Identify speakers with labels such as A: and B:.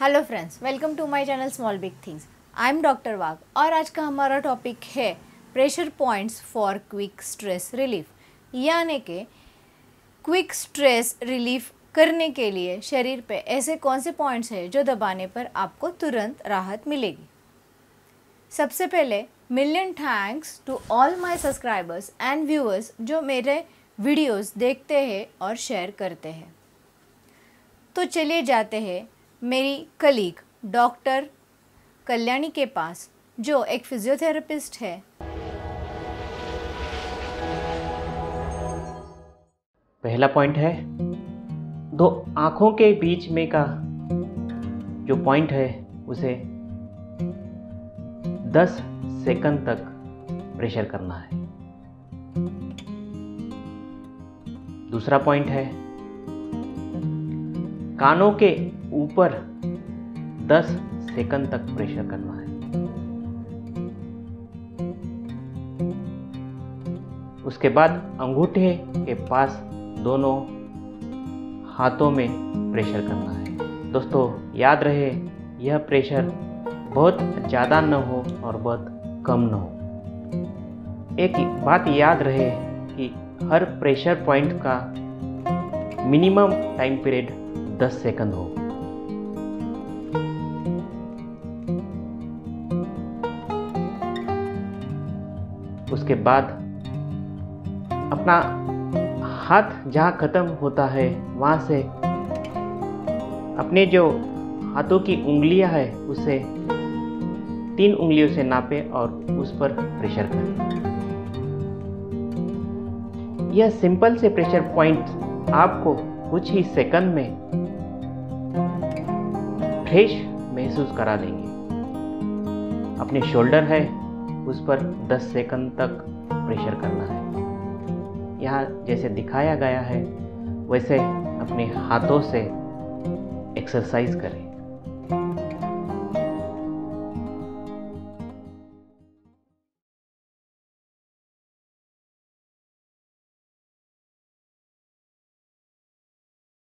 A: Hello friends welcome to my channel small big things I am doctor Wagh और आज का हमारा topic है pressure points for quick stress relief यानी कि क्विक स्ट्रेस रिलीफ करने के लिए शरीर पे ऐसे कौन से पॉइंट्स हैं जो दबाने पर आपको तुरंत राहत मिलेगी? सबसे पहले million thanks to all my subscribers and viewers जो मेरे वीडियोस देखते हैं और शेयर करते हैं। तो चलिए जाते हैं मेरी कलीग डॉक्टर कल्याणी के पास, जो एक फिजियोथेरेपिस्ट है।
B: पहला पॉइंट है, दो आँखों के बीच में का जो पॉइंट है, उसे 10 सेकंड तक प्रेशर करना है। दूसरा पॉइंट है, कानों के ऊपर 10 सेकंड तक प्रेशर करना है। उसके बाद अंगूठे के पास दोनों हाथों में प्रेशर करना है। दोस्तों, याद रहे, यह प्रेशर बहुत ज़्यादा न हो और बहुत कम न हो। एक बात याद रहे कि हर प्रेशर पॉइंट का मिनिमम टाइम पीरियड 10 सेकंड हो। उसके बाद अपना हाथ जहाँ ख़त्म होता है, वहाँ से अपने जो हाथों की उंगलियाँ है, उसे तीन उंगलियों से नापे और उस पर प्रेशर करें। यह सिंपल से प्रेशर पॉइंट आपको कुछ ही सेकंड में फ्रेश महसूस करा देंगे। अपने शोल्डर है उस पर 10 सेकंड तक प्रेशर करना है। यहाँ जैसे दिखाया गया है, वैसे अपने हाथों से एक्सरसाइज करें।